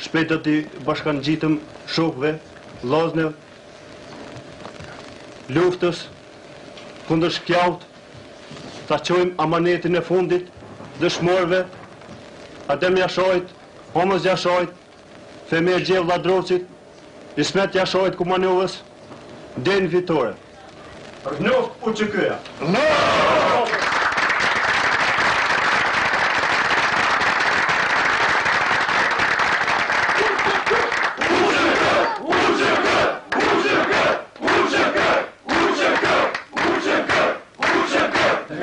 shpejt do t'i bashkan gjitëm shokve, laznëve, luftës, kundër shkjaut, ta qojmë amanetin e fundit, dëshmorve, Adem Jashojt, Homës Jashojt, Femir Gjev Ladrocit, Ismet Jashojt Kumanovës, Den Vitore. Rënof u që këja.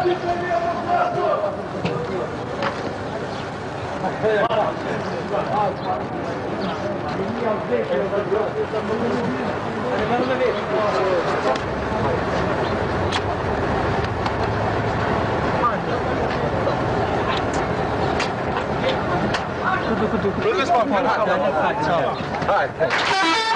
Bakalımlar. Bakalımlar. Hej.